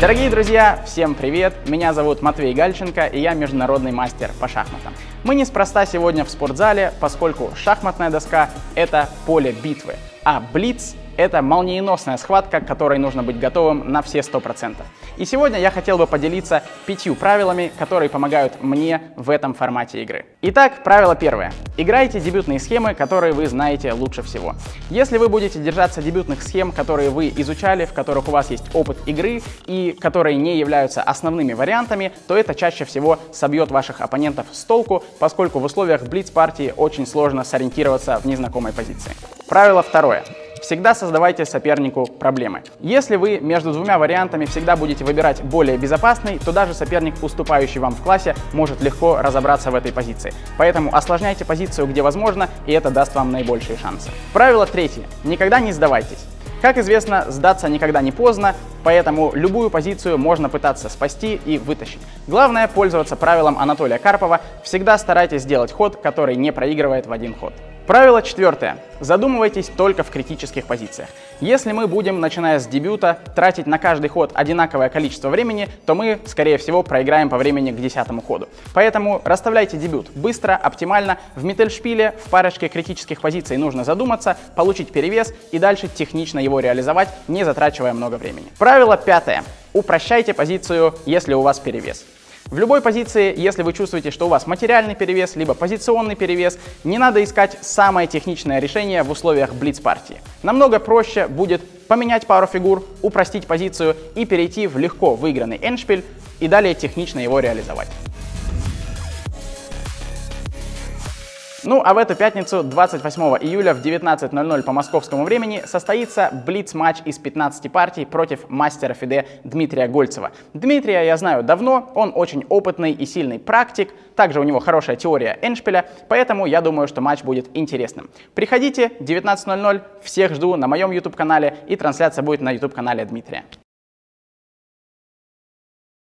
Дорогие друзья, всем привет! Меня зовут Матвей Гальченко, и я международный мастер по шахматам. Мы неспроста сегодня в спортзале, поскольку шахматная доска — это поле битвы, а блиц это молниеносная схватка, к которой нужно быть готовым на все 100%. И сегодня я хотел бы поделиться пятью правилами, которые помогают мне в этом формате игры. Итак, правило первое. Играйте дебютные схемы, которые вы знаете лучше всего. Если вы будете держаться дебютных схем, которые вы изучали, в которых у вас есть опыт игры и которые не являются основными вариантами, то это чаще всего собьет ваших оппонентов с толку, поскольку в условиях блиц-партии очень сложно сориентироваться в незнакомой позиции. Правило второе. Всегда создавайте сопернику проблемы. Если вы между двумя вариантами всегда будете выбирать более безопасный, то даже соперник, уступающий вам в классе, может легко разобраться в этой позиции. Поэтому осложняйте позицию, где возможно, и это даст вам наибольшие шансы. Правило третье. Никогда не сдавайтесь. Как известно, сдаться никогда не поздно, поэтому любую позицию можно пытаться спасти и вытащить. Главное пользоваться правилом Анатолия Карпова. Всегда старайтесь сделать ход, который не проигрывает в один ход. Правило четвертое. Задумывайтесь только в критических позициях. Если мы будем, начиная с дебюта, тратить на каждый ход одинаковое количество времени, то мы, скорее всего, проиграем по времени к десятому ходу. Поэтому расставляйте дебют быстро, оптимально. В Миттельшпиле в парочке критических позиций нужно задуматься, получить перевес и дальше технично его реализовать, не затрачивая много времени. Правило пятое. Упрощайте позицию, если у вас перевес. В любой позиции, если вы чувствуете, что у вас материальный перевес, либо позиционный перевес, не надо искать самое техничное решение в условиях блиц-партии. Намного проще будет поменять пару фигур, упростить позицию и перейти в легко выигранный эндшпиль и далее технично его реализовать. Ну а в эту пятницу, 28 июля в 19.00 по московскому времени, состоится блиц-матч из 15 партий против мастера Фиде Дмитрия Гольцева. Дмитрия я знаю давно, он очень опытный и сильный практик, также у него хорошая теория эншпиля, поэтому я думаю, что матч будет интересным. Приходите, 19.00, всех жду на моем YouTube-канале и трансляция будет на YouTube-канале Дмитрия.